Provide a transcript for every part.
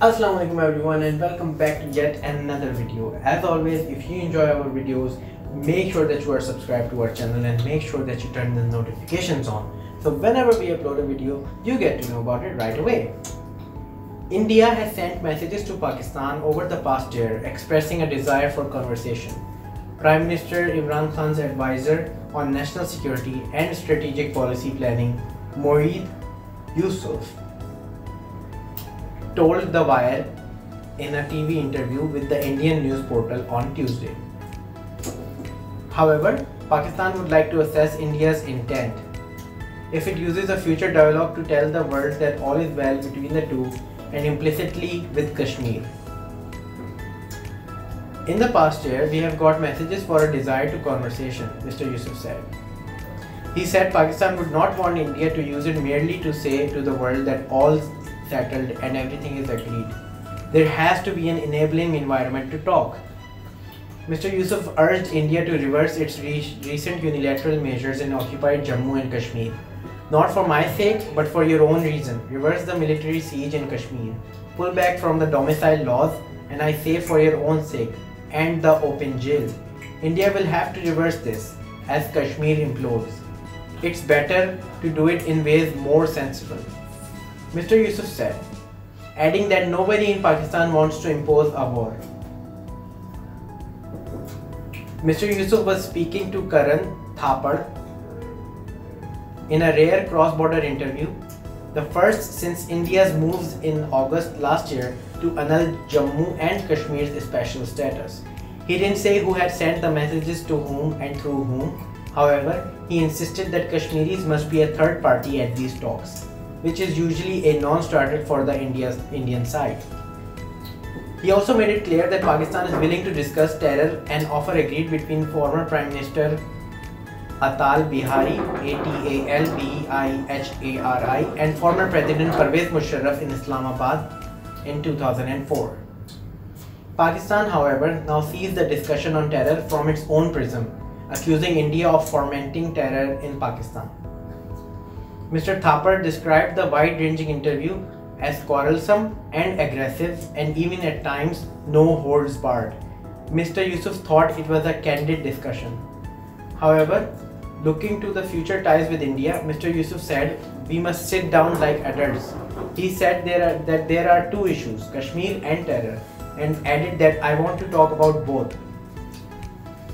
Assalamualaikum everyone and welcome back to yet another video. As always, if you enjoy our videos, make sure that you are subscribed to our channel and make sure that you turn the notifications on. So whenever we upload a video, you get to know about it right away. India has sent messages to Pakistan over the past year expressing a desire for conversation. Prime Minister Imran Khan's advisor on national security and strategic policy planning, Moeed Yusuf, told The Wire in a TV interview with the Indian news portal on Tuesday. However, Pakistan would like to assess India's intent. If it uses a future dialogue to tell the world that all is well between the two and implicitly with Kashmir. In the past year, we have got messages for a desire to conversation, Mr. Yusuf said. He said Pakistan would not want India to use it merely to say to the world that all settled and everything is agreed. There has to be an enabling environment to talk. Mr. Yusuf urged India to reverse its re recent unilateral measures in occupied Jammu and Kashmir. Not for my sake, but for your own reason. Reverse the military siege in Kashmir. Pull back from the domicile laws, and I say for your own sake, end the open jail. India will have to reverse this as Kashmir implodes. It's better to do it in ways more sensible. Mr. Yusuf said, adding that nobody in Pakistan wants to impose a war. Mr. Yusuf was speaking to Karan Thapar in a rare cross-border interview, the first since India's moves in August last year to annul Jammu and Kashmir's special status. He didn't say who had sent the messages to whom and through whom. However, he insisted that Kashmiris must be a third party at these talks which is usually a non-starter for the India's Indian side. He also made it clear that Pakistan is willing to discuss terror and offer agreed between former Prime Minister Atal Bihari, A-T-A-L-B-I-H-A-R-I, and former President Pervez Musharraf in Islamabad in 2004. Pakistan, however, now sees the discussion on terror from its own prism, accusing India of fomenting terror in Pakistan. Mr. Thapar described the wide-ranging interview as quarrelsome and aggressive and even at times no holds barred. Mr. Yusuf thought it was a candid discussion. However, looking to the future ties with India, Mr. Yusuf said, we must sit down like adults. He said there are, that there are two issues, Kashmir and terror, and added that I want to talk about both.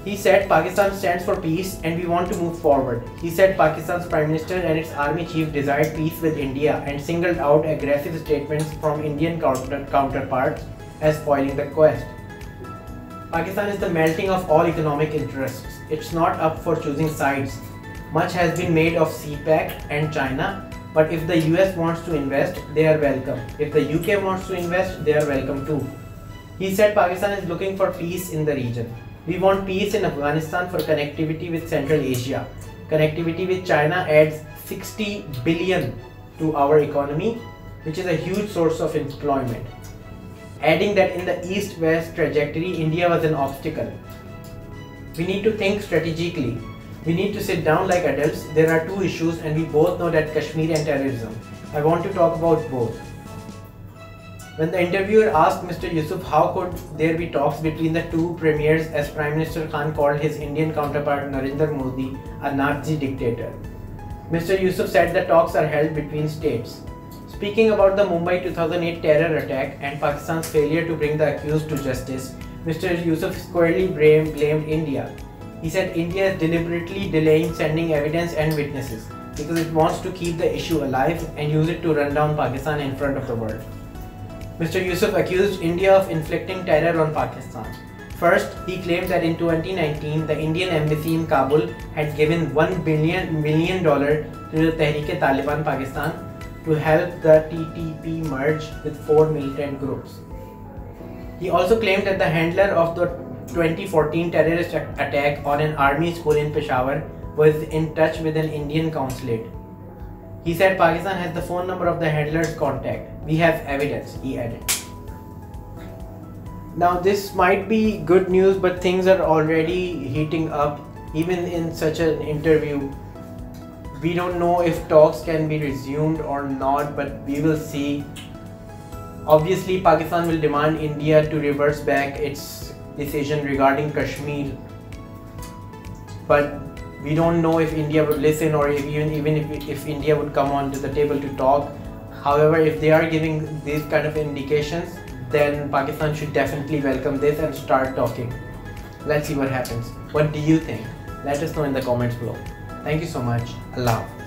He said Pakistan stands for peace and we want to move forward. He said Pakistan's Prime Minister and its army chief desired peace with India and singled out aggressive statements from Indian counter counterparts as foiling the quest. Pakistan is the melting of all economic interests. It's not up for choosing sides. Much has been made of CPEC and China, but if the US wants to invest, they are welcome. If the UK wants to invest, they are welcome too. He said Pakistan is looking for peace in the region. We want peace in Afghanistan for connectivity with Central Asia. Connectivity with China adds 60 billion to our economy, which is a huge source of employment. Adding that in the east-west trajectory, India was an obstacle. We need to think strategically. We need to sit down like adults. There are two issues and we both know that Kashmir and terrorism. I want to talk about both. When the interviewer asked Mr. Yusuf how could there be talks between the two premiers as Prime Minister Khan called his Indian counterpart Narendra Modi a Nazi dictator, Mr. Yusuf said the talks are held between states. Speaking about the Mumbai 2008 terror attack and Pakistan's failure to bring the accused to justice, Mr. Yusuf squarely blamed, blamed India. He said India is deliberately delaying sending evidence and witnesses because it wants to keep the issue alive and use it to run down Pakistan in front of the world. Mr. Yusuf accused India of inflicting terror on Pakistan. First, he claimed that in 2019, the Indian embassy in Kabul had given $1 billion, million to the Tehreek-e-Taliban Pakistan to help the TTP merge with four militant groups. He also claimed that the handler of the 2014 terrorist attack on an army school in Peshawar was in touch with an Indian consulate he said Pakistan has the phone number of the handler's contact. We have evidence, he added. Now this might be good news, but things are already heating up. Even in such an interview, we don't know if talks can be resumed or not, but we will see. Obviously, Pakistan will demand India to reverse back its decision regarding Kashmir. But we don't know if India would listen or if even even if, if India would come onto the table to talk. However, if they are giving these kind of indications, then Pakistan should definitely welcome this and start talking. Let's see what happens. What do you think? Let us know in the comments below. Thank you so much. Allah.